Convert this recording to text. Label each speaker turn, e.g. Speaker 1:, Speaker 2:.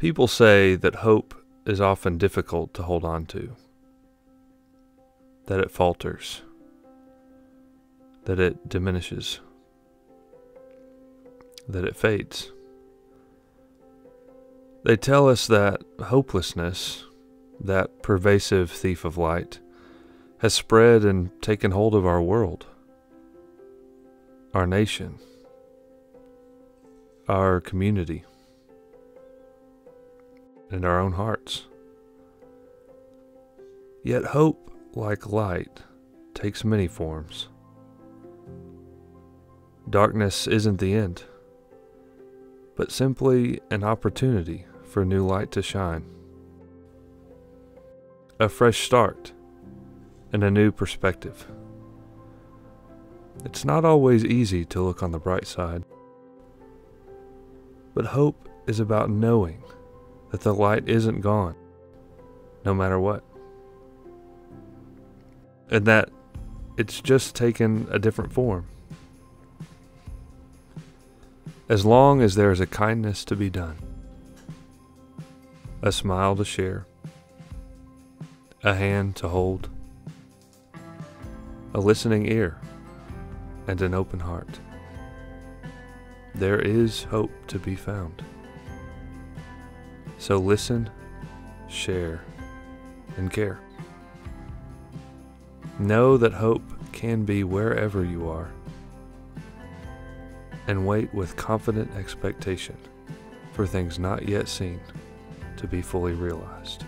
Speaker 1: People say that hope is often difficult to hold on to, that it falters, that it diminishes, that it fades. They tell us that hopelessness, that pervasive thief of light, has spread and taken hold of our world, our nation, our community, and our own hearts. Yet hope, like light, takes many forms. Darkness isn't the end, but simply an opportunity for new light to shine. A fresh start and a new perspective. It's not always easy to look on the bright side, but hope is about knowing that the light isn't gone, no matter what, and that it's just taken a different form. As long as there is a kindness to be done a smile to share, a hand to hold, a listening ear, and an open heart. There is hope to be found. So listen, share, and care. Know that hope can be wherever you are, and wait with confident expectation for things not yet seen to be fully realized.